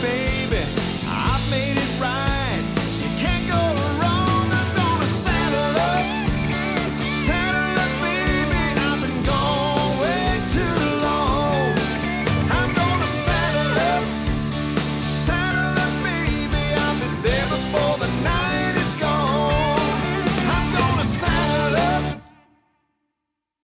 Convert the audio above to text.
Baby.